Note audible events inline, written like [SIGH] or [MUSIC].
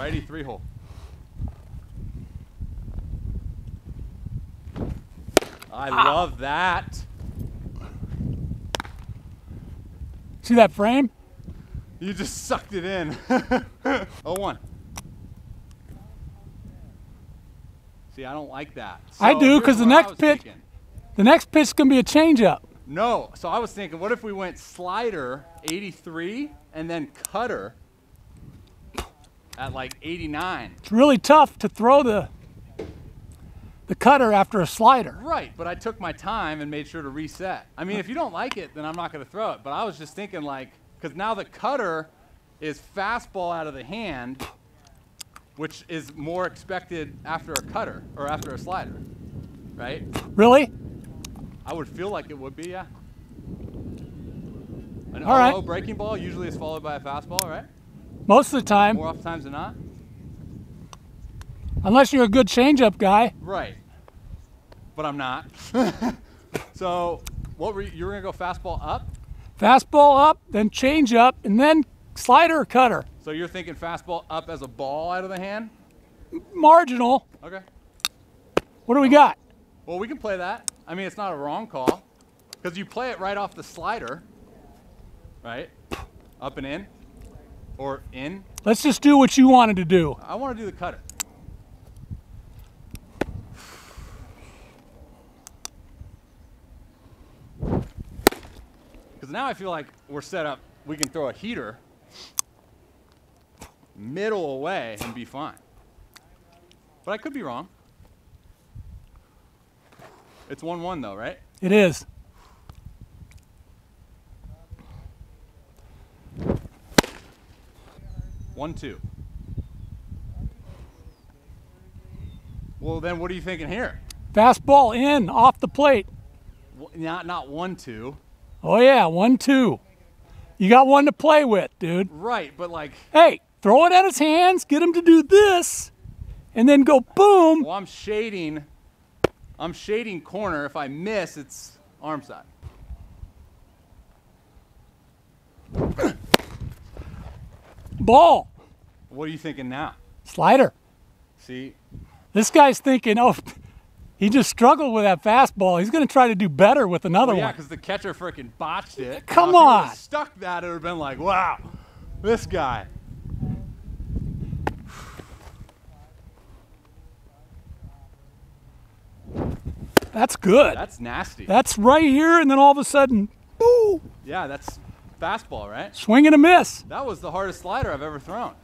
Righty three hole. I ah. love that. See that frame? You just sucked it in. [LAUGHS] oh one. See, I don't like that. I do, because the next pitch- thinking. The next pitch is going to be a changeup. No, so I was thinking, what if we went slider 83 and then cutter at like 89? It's really tough to throw the the cutter after a slider. Right, but I took my time and made sure to reset. I mean, if you don't like it, then I'm not going to throw it. But I was just thinking, like, because now the cutter is fastball out of the hand, which is more expected after a cutter or after a slider, right? Really? I would feel like it would be, yeah. An All right. Breaking ball usually is followed by a fastball, right? Most of the time, More often times than not. unless you're a good changeup guy. Right. But I'm not. [LAUGHS] so, what were you, you were gonna go fastball up? Fastball up, then changeup, and then slider or cutter. So you're thinking fastball up as a ball out of the hand? Marginal. Okay. What do we got? Well, we can play that. I mean, it's not a wrong call because you play it right off the slider, right? Up and in, or in. Let's just do what you wanted to do. I want to do the cutter. Because now I feel like we're set up. We can throw a heater middle away and be fine. But I could be wrong. It's 1 1 though, right? It is. One, two. Well, then what are you thinking here? Fastball in, off the plate. Not, not one, two. Oh, yeah, one, two. You got one to play with, dude. Right, but like, Hey, throw it at his hands, get him to do this, and then go boom. well, I'm shading. I'm shading corner. If I miss, it's arm side. Ball. What are you thinking now? Slider. See, This guy's thinking, oh, he just struggled with that fastball. He's going to try to do better with another well, yeah, one. because the catcher freaking botched it. Come Now, if he on. Stuck that, it would have been like, wow, this guy. That's good. That's nasty. That's right here, and then all of a sudden, boo, yeah, that's fastball, right? swing and a miss. That was the hardest slider I've ever thrown.